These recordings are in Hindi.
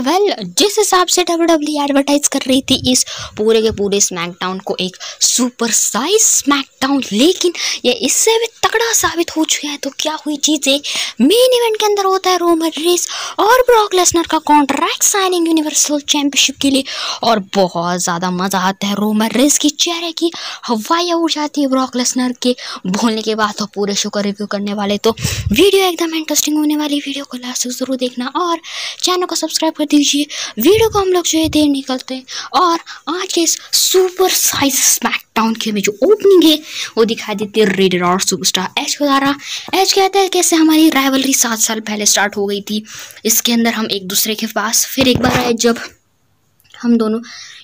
वेल well, जिस हिसाब से डब्ल्यू डब्ल्यू एडवर्टाइज कर रही थी इस पूरे के पूरे स्मैकडाउन को एक सुपर साइज़ स्मैकडाउन लेकिन ये इससे भी तगड़ा साबित हो चुका है। तो क्या हुई चीज़ें? मेन इवेंट के अंदर होता है रोमन रेस और ब्रॉक लेसनर का कॉन्ट्रैक्ट साइनिंग यूनिवर्सल चैंपियनशिप के लिए। और बहुत ज़्यादा मज़ा आता है रोमन रेस की चेहरे की हवाइयाँ उड़ जाती है ब्रॉक लेसनर के। बोलने के बाद तो पूरे शो का रिव्यू करने वाले। तो वीडियो एकदम इंटरेस्टिंग होने वाली। वीडियो को लास्ट तक ज़रूर देखना और चैनल को सब्सक्राइब कर दीजिए। वीडियो को हम लोग जो है देर निकलते हैं। और आज के इस सुपर साइज़ स्मैकडाउन के में जो ओपनिंग है, वो दिखाई देती है रेडर और सुपरस्टार एच को द्वारा। एच कहते हैं कैसे हमारी राइवलरी सात साल पहले स्टार्ट हो गई थी। इसके अंदर हम एक दूसरे के पास फिर एक बार आए जब हम दोनों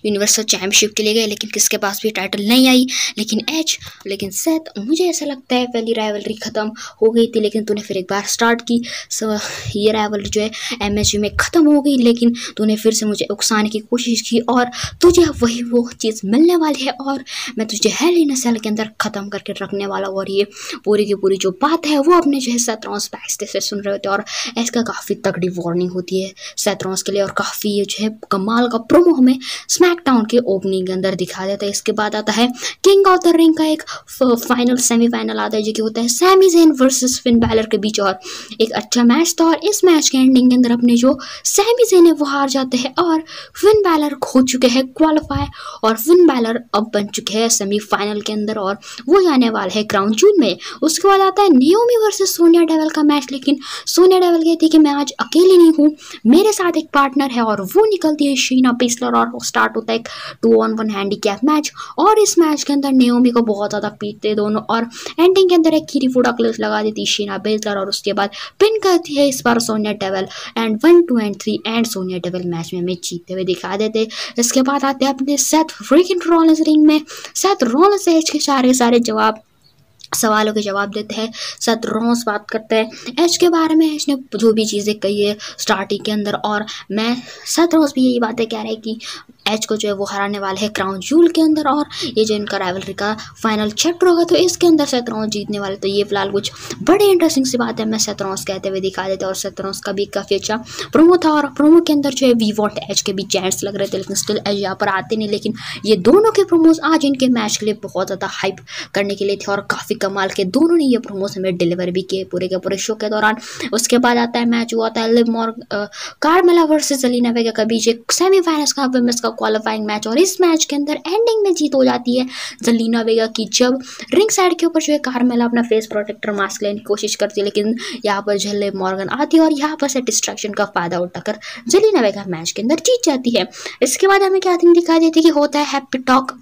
यूनिवर्सल चैम्पियनशिप के लिए गए, लेकिन किसके पास भी टाइटल नहीं आई। लेकिन एच लेकिन सेथ मुझे ऐसा लगता है पहली राइवलरी ख़त्म हो गई थी, लेकिन तूने फिर एक बार स्टार्ट की। सो ये राइवलरी जो है एम में ख़त्म हो गई, लेकिन तूने फिर से मुझे उकसाने की कोशिश की और तुझे वही वो चीज़ मिलने वाली है और मैं तुझे हेली सेल के अंदर ख़त्म करके रखने वाला हूँ और ये पूरी की पूरी जो बात है, वो अपने जो है सैतरॉन्स पैक्स से सुन रहे होते और इसका काफ़ी तगड़ी वार्निंग होती है सैतरॉन्स के लिए और काफ़ी ये जो है कमाल का प्रोमो हमें स्मैक स्मैकडाउन के ओपनिंग के अंदर दिखाया जाता है। इसके बाद आता है किंग ऑफ़ द रिंग का एक फाइनल सेमीफाइनल आता है, जो कि होता है Sami Zayn versus Finn Balor के बीच और एक अच्छा मैच था। और इस मैच के एंडिंग के अंदर अपने जो सैमी जेन है, वो हार जाते हैं और फिन बैलर खो चुके हैं क्वालिफाई और फिन बैलर अब बन चुके हैं सेमीफाइनल के अंदर और वो जाने वाला है क्राउन जून में। उसके बाद आता है नियोमी वर्सेस सोनिया डेवल का मैच लेकिन सोनिया डेवल कहती है कि मैं आज अकेले नहीं हूँ, मेरे साथ एक पार्टनर है और वो निकलती है शीना पिसलर और स्टार्ट होता है एक two on one handicap match और इस मैच के अंदर नेओमी को बहुत ज़्यादा पीटते दोनों और एंडिंग के अंदर एक खीरी फूडा क्लिस लगा देती शीना बेजलर और उसके बाद पिन करती है इस बार Sonya Deville and one two and three and Sonya Deville match में हमें जीतते हुए दिखा देते इसके बाद आते हैं अपने सेथ फ्रीकिन रॉलेंस रिंग में। सेथ रॉलेंस एज के सारे सारे जवाब सवालों के जवाब देते हैं सत रोज बात करते हैं। एच के बारे में एच ने जो भी चीज़ें कही है स्टार्टिंग के अंदर, और मैं सत रोज भी यही बातें कह रहे हैं कि एच को जो है वो हराने वाले हैं क्राउन जूल के अंदर और ये जो इनका राइवलरी का फाइनल चैप्टर होगा तो इसके अंदर सतरौस जीतने वाले तो ये फ़िलहाल कुछ बड़े इंटरेस्टिंग सी बात है। मैं सतरौस कहते हुए दिखा देते और सतरौस का भी काफ़ी अच्छा प्रोमो था और प्रोमो के अंदर जो है वी वॉन्ट एच के भी चैंट्स लग रहे थे, लेकिन स्टिल एच यहाँ पर आते नहीं, लेकिन ये दोनों के प्रोमोज आज इनके मैच के लिए बहुत ज़्यादा हाइप करने के लिए थे और काफ़ी कमाल के दोनों ने ये प्रोमोज हमें डिलीवर भी किए पूरे के पूरे शो के दौरान। उसके बाद आता है मैच हुआ था Liv Morgan Carmella versus Zelina Vega का बीच एक सेमीफाइनल्स का विमेंस का क्वालिफाइंग मैच और इस मैच के अंदर एंडिंग में जीत हो जाती है। जलीना वेगा की जब रिंग साइड के ऊपर जो है कार्मेला अपना फेस प्रोटेक्टर मास्क लेने की कोशिश करती है, लेकिन यहाँ पर झल्ले मॉर्गन आती है और यहाँ पर से डिस्ट्रैक्शन का फ़ायदा उठाकर जलीना वेगा मैच के अंदर जीत जाती है। इसके बाद हमें क्या थिंग दिखाई देती है कि होता है हैप्पी टॉक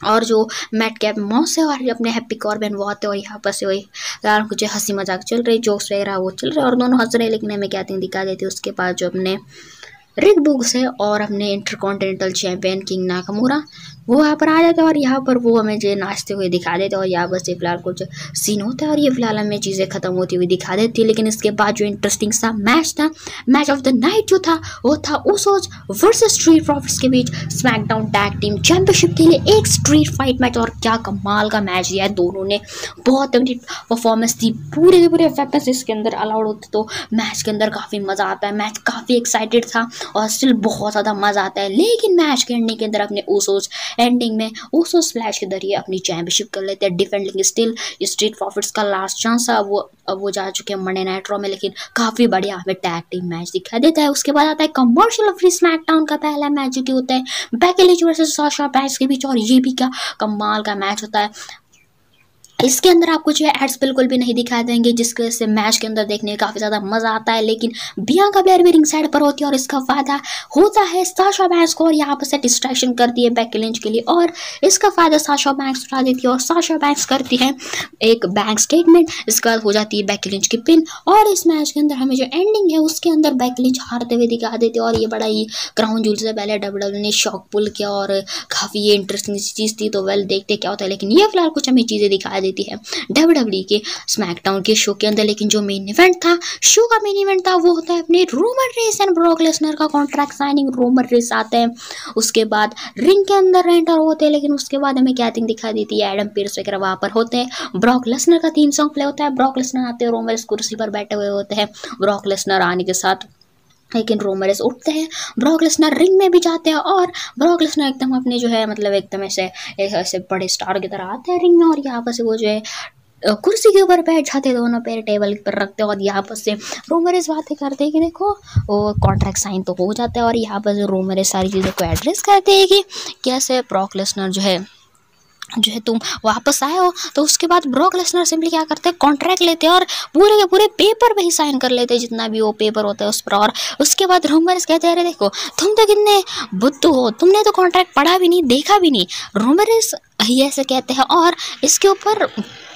और जो मैट कैप मॉस है और अपने हैप्पी कॉर्बन वो आते हैं और यहाँ पर से वही कुछ हँसी मज़ाक चल रही जोक्स वगैरह वो चल रहे और दोनों हंस रहे लेकिन हमें क्या थिंग दिखा देती है, उसके बाद जो अपने रिक बुक्स है और अपने इंटरकॉन्टिनेंटल चैंपियन किंग नाकामूरा वो यहाँ पर आ जाते हैं और यहाँ पर वो हमें जो नाचते हुए दिखा देते हैं और यहाँ पर से फ़िलहाल कुछ सीन होता है और ये फ़िलहाल हमें चीज़ें खत्म होती हुई दिखा देती है। लेकिन इसके बाद जो इंटरेस्टिंग सा मैच था मैच ऑफ़ द नाइट जो था, वो था उसोज वर्सेस स्ट्रीट प्रॉफिट्स के बीच स्मैकडाउन टैग टीम चैंपियनशिप के लिए एक स्ट्रीट फाइट मैच और क्या कमाल का मैच दिया है दोनों ने। बहुत अपनी परफॉर्मेंस थी। पूरे के पूरे वेपन्स इसके अंदर अलाउड होते तो मैच के अंदर काफ़ी मज़ा आता है। मैच काफ़ी एक्साइटेड था और स्टिल बहुत ज़्यादा मज़ा आता है। लेकिन मैच एंडिंग के अंदर अपने ओसोज एंडिंग में ओसो स्प्लैश के ज़रिए अपनी चैंपियनशिप कर लेते हैं। डिफेंडिंग स्टिल स्ट्रीट प्रॉफिट्स का लास्ट चांस था वो, अब वो जा चुके हैं मंडे नाइट रॉ में, लेकिन काफ़ी बढ़िया हमें टैग टीम मैच दिखाई देता है। उसके बाद आता है कमर्शियल फ्री स्मैकडाउन का पहला मैच जो कि होता है। बैकेलेज वर्सेस सोशा पैस के बीच, और ये भी क्या कमाल का मैच होता है। इसके अंदर आपको जो है एड्स बिल्कुल भी नहीं दिखाई देंगे, जिसकी वजह से मैच के अंदर देखने में काफ़ी ज़्यादा मज़ा आता है। लेकिन का ब्लेयर भी रिंग साइड पर होती है और इसका फ़ायदा होता है साशा बैंक्स को और यहाँ पर से डिस्ट्रैक्शन करती है बैक लिंच के लिए और इसका फ़ायदा साशा बैंक्स उठा देती है और साशा बैंक्स करती है एक बैंक स्टेटमेंट इसके बाद हो जाती है बैक लिंच की पिन और इस मैच के अंदर हमें जो एंडिंग है, उसके अंदर बैक लिंच हारते हुए दिखा देते और ये बड़ा ही क्राउन जूल से पहले डब्ल्यू ने शॉक पुल किया और काफ़ी ये इंटरेस्टिंग चीज़ थी। तो वेल देखते क्या होता है। लेकिन ये फ़िलहाल कुछ हमें चीज़ें दिखाई देती है। डब्ल्यू के स्मैकडाउन के शो के अंदर, लेकिन जो मेन इवेंट था शो का मेन इवेंट था, वो होता है अपने Roman Reigns and Brock Lesnar का कॉन्ट्रैक्ट साइनिंग रोमर रेस आते हैं। उसके बाद रिंग के अंदर एंटर होते हैं, लेकिन उसके बाद हमें क्या थिंग दिखाई देती है? एडम पीर्स वगैरह वहाँ पर होते हैं। ब्रॉक लेसनर का थीम सॉन्ग प्ले होता है। ब्रॉक लेसनर आते हैं रोमर कुर्सी पर बैठे हुए होते हैं। ब्रॉक लेसनर आने के साथ लेकिन रोमरेस उठते हैं। ब्रॉक लेसनर रिंग में भी जाते हैं और ब्रॉक लेसनर एकदम अपने जो है मतलब एकदम ऐसे ऐसे बड़े स्टार की तरह आते हैं रिंग में और यहाँ पर से वो जो है कुर्सी के ऊपर बैठ जाते दोनों पैर टेबल पर रखते और यहाँ पर से रोमरेस बातें करते हैं कि देखो, वो कॉन्ट्रैक्ट साइन तो हो जाता है और यहाँ पर रोमरेस सारी चीज़ों को एड्रेस करते हैं कि कैसे ब्रॉक लेसनर जो है जो है तुम वापस आए हो तो उसके बाद ब्रॉक लेसनर सिंपली क्या करते हैं? कॉन्ट्रैक्ट लेते हैं और पूरे के पूरे पेपर पे ही साइन कर लेते हैं, जितना भी वो पेपर होता है उस पर। और उसके बाद रोमरेस कहते हैं, अरे देखो, तुम तो कितने बुद्ध हो, तुमने तो कॉन्ट्रैक्ट पढ़ा भी नहीं, देखा भी नहीं। रोमरेस ही ऐसे कहते हैं और इसके ऊपर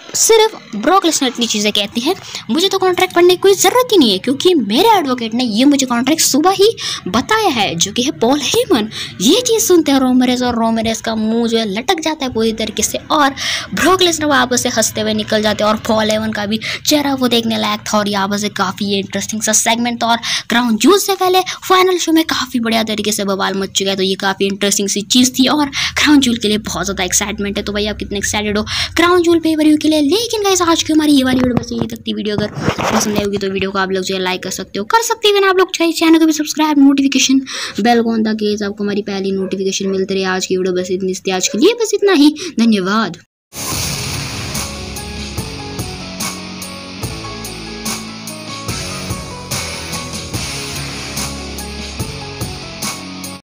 सिर्फ़ ब्रॉक लेसनर इतनी चीज़ें कहती हैं। मुझे तो कॉन्ट्रैक्ट पढ़ने की कोई ज़रूरत ही नहीं है, क्योंकि मेरे एडवोकेट ने ये मुझे कॉन्ट्रैक्ट सुबह ही बताया है, जो कि है पॉल हेमन ये चीज़ सुनते हैं रोमरेस और रोमरेस का मुँह जो है लटक जाता है पूरी तरीके से, और ब्रॉक लेसनर वापस से हँसते हुए निकल जाते हैं, और पॉल हेमन का भी चेहरा वो देखने लायक था, और यहाँ से काफ़ी इंटरेस्टिंग सा सेगमेंट था, और क्राउन जूस से पहले फाइनल शो में काफ़ी बढ़िया तरीके से बवाल मच चुका है तो ये काफ़ी इंटरेस्टिंग सी चीज़ थी, और क्राउन जूल के लिए बहुत ज़्यादा एक्साइटमेंट है। तो भाई आप कितने एक्साइटेड हो? क्राउन जूल पे के लिए लेकिन गाइस आज की हमारी ये वाली वीडियो बस यही तक थी वीडियो अगर पसंद आई होगी तो वीडियो को आप लोग जो है लाइक कर सकते हो। कर सकते हैं आप लोग चाहिए चैनल को भी सब्सक्राइब नोटिफिकेशन बेल कौन था केस आपको हमारी पहली नोटिफिकेशन मिलती रही। आज की वीडियो बस इतनी आज के लिए बस इतना ही। धन्यवाद।